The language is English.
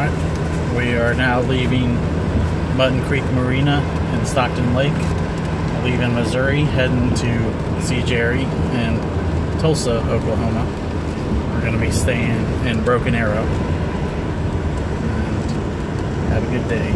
Alright, we are now leaving Mutton Creek Marina in Stockton Lake, leaving Missouri, heading to see Jerry in Tulsa, Oklahoma. We're going to be staying in Broken Arrow. And have a good day.